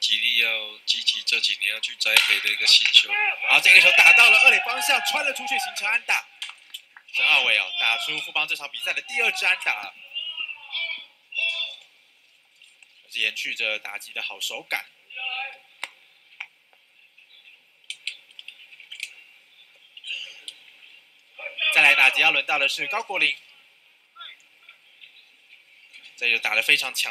极力要积极这几年要去栽培的一个新秀。好，这个球打到了二垒方向，穿了出去，形成安打。陈浩伟哦，打出富邦这场比赛的第二支安打，是延续着打击的好手感。再来打击要轮到的是高国林，这就打得非常强。